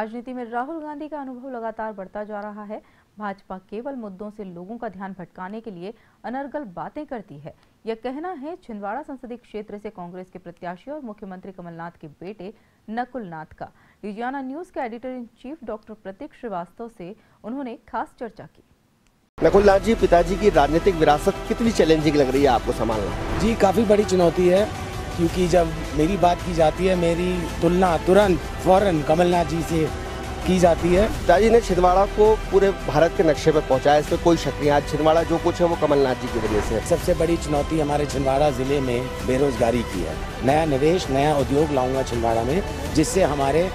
राजनीति में राहुल गांधी का अनुभव लगातार बढ़ता जा रहा है। भाजपा केवल मुद्दों से लोगों का ध्यान भटकाने के लिए अनर्गल बातें करती है। यह कहना है छिंदवाड़ा संसदीय क्षेत्र से कांग्रेस के प्रत्याशी और मुख्यमंत्री कमलनाथ के बेटे नकुल नाथ का। लुधियाना न्यूज़ के editor in chief doctor Prateek Srivastava से उन्होंने खास चर्चा की। नकुल नाथ जी पिताजी की राजनीतिक विरासत कितनी चैलेंजिंग लग रही है आपको संभालना? जी काफ़ी बड़ी चुनौती है। क्योंकि जब मेरी बात की जाती है मेरी तुलना तुरंत फ़ौरन कमलनाथ जी से की जाती है। पिताजी ने छिंदवाड़ा को पूरे भारत के नक्शे पर पहुँचाया इसमें कोई शक नहीं आज छिंदवाड़ा जो कुछ है वो कमलनाथ जी की वजह से सबसे बड़ी चुनौती हमारे छिंदवाड़ा ज़िले में बेरोजगारी की है। नया निवेश नया उद्योग लाऊँगा छिंदवाड़ा में जिससे हमारे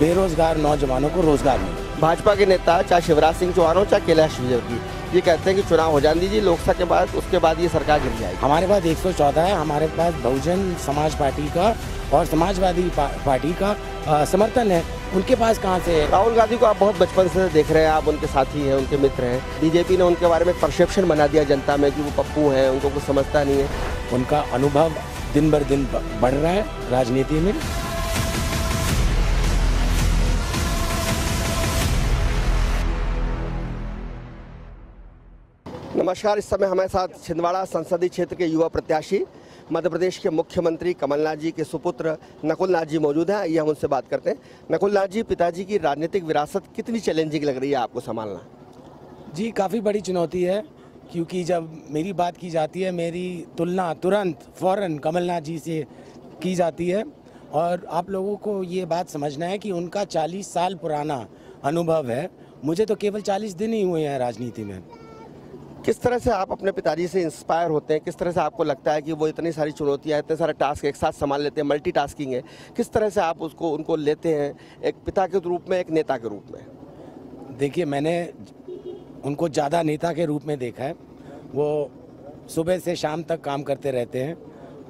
बेरोजगार नौजवानों को रोज़गार मिले। भाजपा के नेता चाहे शिवराज सिंह चौहान हो चाहे कैलाश विजयवर्गीय ये कहते हैं कि चुनाव हो जाने दीजिए लोकसभा के बाद उसके बाद ये सरकार गिर जाएगी। हमारे पास 114 है हमारे पास बहुजन समाज पार्टी का और समाजवादी पा, पार्टी का आ, समर्थन है। उनके पास कहाँ से है? राहुल गांधी को आप बहुत बचपन से देख रहे हैं आप उनके साथी हैं उनके मित्र हैं। बीजेपी ने उनके बारे में परसेप्शन बना दिया जनता में कि वो पप्पू हैं उनको कुछ समझता नहीं है। उनका अनुभव दिन बर दिन बढ़ रहा है राजनीति में। नमस्कार, इस समय हमारे साथ छिंदवाड़ा संसदीय क्षेत्र के युवा प्रत्याशी, मध्य प्रदेश के मुख्यमंत्री कमलनाथ जी के सुपुत्र नकुल नाथ जी मौजूद हैं। आइए हम उनसे बात करते हैं। नकुल नाथ जी, पिताजी की राजनीतिक विरासत कितनी चैलेंजिंग लग रही है आपको संभालना? जी, काफ़ी बड़ी चुनौती है, क्योंकि जब मेरी बात की जाती है, मेरी तुलना तुरंत फ़ौरन कमलनाथ जी से की जाती है। और आप लोगों को ये बात समझना है कि उनका 40 साल पुराना अनुभव है। मुझे तो केवल 40 दिन ही हुए हैं राजनीति में। किस तरह से आप अपने पिताजी से इंस्पायर होते हैं? किस तरह से आपको लगता है कि वो इतनी सारी चुनौतियाँ, इतने सारे टास्क एक साथ संभाल लेते हैं मल्टी है? किस तरह से आप उसको, उनको लेते हैं, एक पिता के रूप में, एक नेता के रूप में? देखिए, मैंने उनको ज़्यादा नेता के रूप में देखा है। वो सुबह से शाम तक काम करते रहते हैं।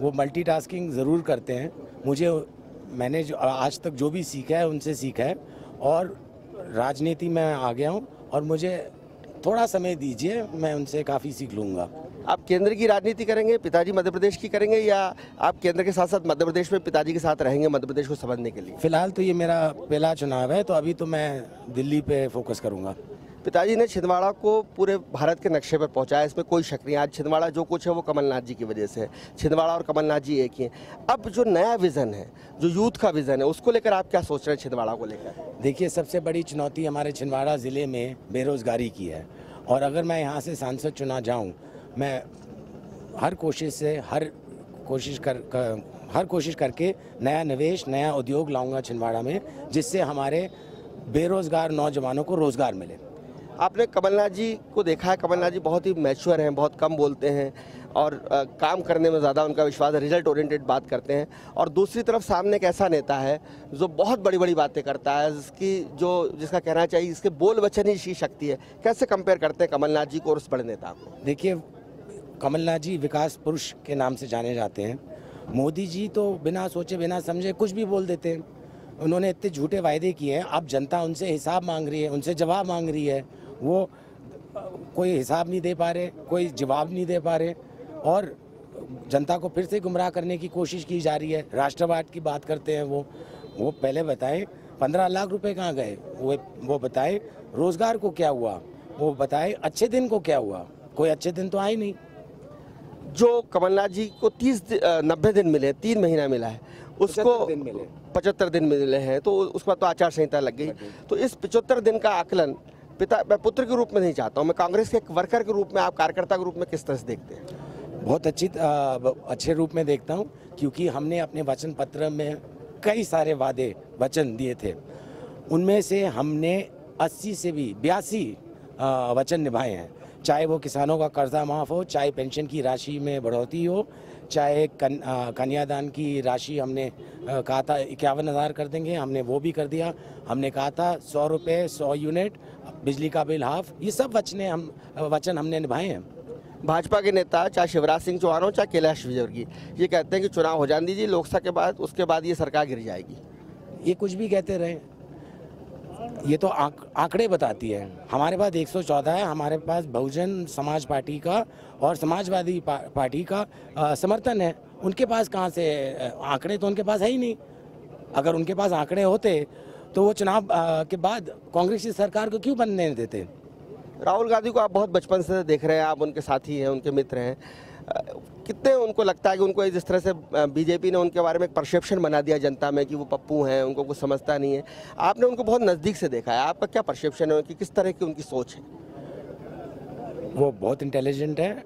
वो मल्टीटास्किंग ज़रूर करते हैं। मुझे, मैंने जो, आज तक जो भी सीखा है, उनसे सीखा है। और राजनीति में आ गया हूँ और मुझे थोड़ा समय दीजिए मैं उनसे काफ़ी सीख लूँगा। आप केंद्र की राजनीति करेंगे पिताजी मध्य प्रदेश की करेंगे या आप केंद्र के साथ साथ मध्य प्रदेश में पिताजी के साथ रहेंगे मध्य प्रदेश को समझने के लिए? फ़िलहाल तो ये मेरा पहला चुनाव है तो अभी तो मैं दिल्ली पे फोकस करूँगा। पिताजी ने छिंदवाड़ा को पूरे भारत के नक्शे पर पहुँचाया। इसमें कोई शक नहीं आज छिंदवाड़ा जो कुछ है वो कमलनाथ जी की वजह से है। छिंदवाड़ा और कमलनाथ जी एक ही हैं। अब जो नया विज़न है जो यूथ का विज़न है उसको लेकर आप क्या सोच रहे हैं छिंदवाड़ा को लेकर? देखिए सबसे बड़ी चुनौती हमारे छिंदवाड़ा ज़िले में बेरोज़गारी की है। और अगर मैं यहाँ से सांसद चुना जाऊँ मैं हर कोशिश से हर कोशिश कर, कर हर कोशिश करके नया निवेश नया उद्योग लाऊँगा छिंदवाड़ा में जिससे हमारे बेरोज़गार नौजवानों को रोज़गार मिले। आपने कमलनाथ जी को देखा है कमलनाथ जी बहुत ही मैच्योर हैं बहुत कम बोलते हैं और आ, काम करने में ज़्यादा उनका विश्वास है रिज़ल्ट ओरिएंटेड बात करते हैं। और दूसरी तरफ़ सामने एक ऐसा नेता है जो बहुत बड़ी बड़ी बातें करता है जिसकी जो जिसका कहना चाहिए इसके बोल वचन ही इसकी शक्ति है। कैसे कंपेयर करते हैं कमलनाथ जी को और उस बड़े नेता को? देखिए कमलनाथ जी विकास पुरुष के नाम से जाने जाते हैं। मोदी जी तो बिना सोचे बिना समझे कुछ भी बोल देते हैं। उन्होंने इतने झूठे वायदे किए हैं अब जनता उनसे हिसाब मांग रही है उनसे जवाब मांग रही है। वो कोई हिसाब नहीं दे पा रहे कोई जवाब नहीं दे पा रहे और जनता को फिर से गुमराह करने की कोशिश की जा रही है। राष्ट्रवाद की बात करते हैं वो। वो पहले बताएँ पंद्रह लाख रुपए कहाँ गए? वो वो बताएँ रोज़गार को क्या हुआ? वो बताएँ अच्छे दिन को क्या हुआ? कोई अच्छे दिन तो आए नहीं। जो कमलनाथ जी को तीस नब्बे दिन मिले तीन महीना मिला है उसको पचहत्तर दिन मिले। हैं तो उसके बाद तो आचार संहिता लग गई। तो इस पचहत्तर दिन का आकलन पिता, मैं पुत्र के रूप में नहीं चाहता हूँ। मैं कांग्रेस के एक वर्कर के रूप में, आप कार्यकर्ता के रूप में किस तरह से देखते हैं? बहुत अच्छी अच्छे रूप में देखता हूँ, क्योंकि हमने अपने वचन पत्र में कई सारे वादे वचन दिए थे। उनमें से हमने 80 से भी, बयासी वचन निभाए हैं। चाहे वो किसानों का कर्जा माफ़ हो, चाहे पेंशन की राशि में बढ़ोतरी हो चाहे कन, कन्यादान की राशि हमने कहा था इक्यावन हज़ार कर देंगे हमने वो भी कर दिया। हमने कहा था सौ रुपये सौ यूनिट बिजली का बिल हाफ़ ये सब वचने हम वचन हमने निभाए हैं। भाजपा के नेता चाहे शिवराज सिंह चौहान हो चाहे कैलाश विजयवर्गीय ये कहते हैं कि चुनाव हो जाने दीजिए लोकसभा के बाद उसके बाद ये सरकार गिर जाएगी। ये कुछ भी कहते रहे ये तो आंकड़े बताती है। हमारे पास 114 है हमारे पास बहुजन समाज पार्टी का और समाजवादी पा, पार्टी का आ, समर्थन है। उनके पास कहाँ से आंकड़े तो उनके पास है ही नहीं। अगर उनके पास आंकड़े होते तो वो चुनाव के बाद कांग्रेस की सरकार को क्यों बनने देते? राहुल गांधी को आप बहुत बचपन से देख रहे हैं आप उनके साथी हैं उनके मित्र हैं। कितने उनको लगता है कि उनको जिस तरह से बीजेपी ने उनके बारे में एक परसेप्शन बना दिया जनता में कि वो पप्पू हैं, उनको कुछ समझता नहीं है। आपने उनको बहुत नज़दीक से देखा है। आपका क्या परसेप्शन है कि किस तरह की उनकी सोच है? वो बहुत इंटेलिजेंट है।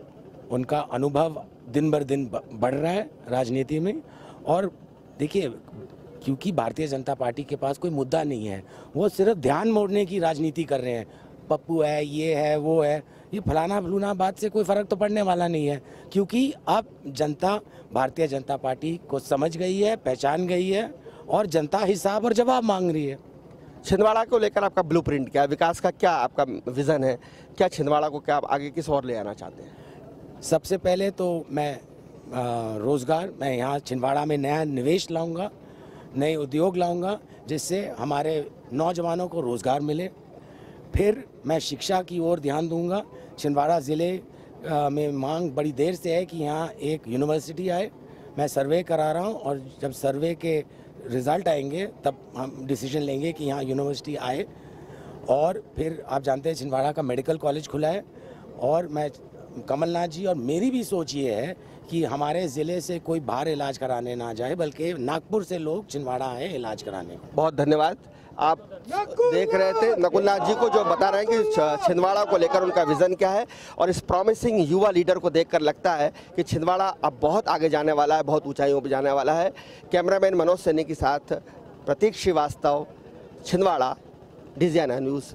उनका अनुभव दिन बर दिन बढ़ रहा है राजनीति में। और देखिए, क्योंकि भारतीय जनता पार्टी के पास कोई मुद्दा नहीं है, वो सिर्फ़ ध्यान मोड़ने की राजनीति कर रहे हैं। पप्पू है ये है वो है। ये फलाना फलूना बात से कोई फ़र्क तो पड़ने वाला नहीं है क्योंकि अब जनता भारतीय जनता पार्टी को समझ गई है पहचान गई है और जनता हिसाब और जवाब मांग रही है। छिंदवाड़ा को लेकर आपका ब्लूप्रिंट क्या विकास का क्या आपका विज़न है? क्या छिंदवाड़ा को क्या आप आगे किस और ले आना चाहते हैं? सबसे पहले तो मैं रोज़गार मैं यहाँ छिंदवाड़ा में नया निवेश लाऊँगा नए उद्योग लाऊँगा जिससे हमारे नौजवानों को रोज़गार मिले। फिर मैं शिक्षा की ओर ध्यान दूँगा। छिंदवाड़ा ज़िले में मांग बड़ी देर से है कि यहाँ एक यूनिवर्सिटी आए। मैं सर्वे करा रहा हूँ और जब सर्वे के रिज़ल्ट आएँगे, तब हम डिसीज़न लेंगे कि यहाँ यूनिवर्सिटी आए। और फिर आप जानते हैं छिंदवाड़ा का मेडिकल कॉलेज खुला है। और मैं कमलनाथ जी और मेरी भी सोच ये है कि हमारे ज़िले से कोई बाहर इलाज कराने ना जाए बल्कि नागपुर से लोग छिंदवाड़ा आए इलाज कराने बहुत धन्यवाद। आप देख रहे थे नकुलनाथ जी को जो बता रहे हैं कि छिंदवाड़ा को लेकर उनका विजन क्या है और इस प्रॉमिसिंग युवा लीडर को देखकर लगता है कि छिंदवाड़ा अब बहुत आगे जाने वाला है बहुत ऊंचाइयों पर जाने वाला है। कैमरामैन मनोज सैनी के साथ प्रतीक श्रीवास्तव छिंदवाड़ा डिजियाना न्यूज़